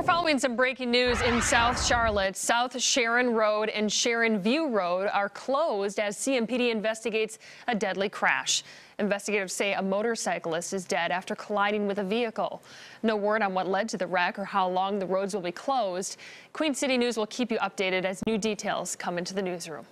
We're following some breaking news in South Charlotte. South Sharon Road and Sharon View Road are closed as CMPD investigates a deadly crash. Investigators say a motorcyclist is dead after colliding with a vehicle. No word on what led to the wreck or how long the roads will be closed. Queen City News will keep you updated as new details come into the newsroom.